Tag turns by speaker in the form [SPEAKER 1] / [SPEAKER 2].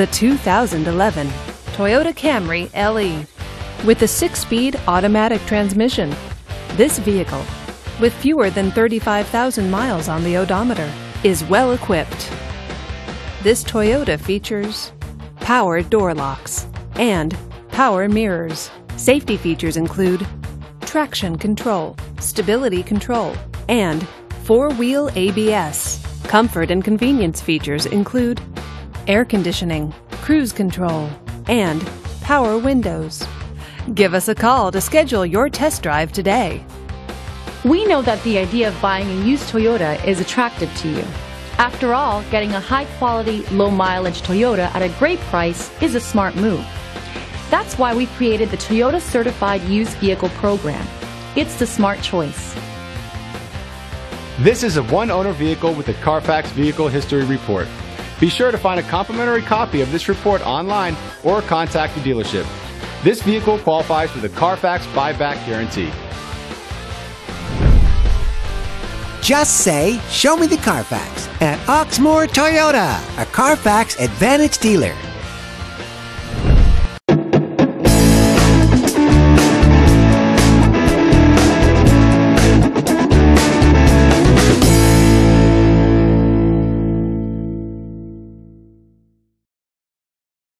[SPEAKER 1] the 2011 Toyota Camry LE. With a six-speed automatic transmission, this vehicle, with fewer than 35,000 miles on the odometer, is well equipped. This Toyota features power door locks and power mirrors. Safety features include traction control, stability control, and four-wheel ABS. Comfort and convenience features include air conditioning, cruise control, and power windows. Give us a call to schedule your test drive today.
[SPEAKER 2] We know that the idea of buying a used Toyota is attractive to you. After all, getting a high quality, low mileage Toyota at a great price is a smart move. That's why we created the Toyota Certified Used Vehicle Program. It's the smart choice.
[SPEAKER 3] This is a one owner vehicle with a Carfax Vehicle History Report. Be sure to find a complimentary copy of this report online or contact the dealership. This vehicle qualifies for the Carfax buyback guarantee.
[SPEAKER 4] Just say, Show me the Carfax at Oxmoor Toyota, a Carfax Advantage dealer.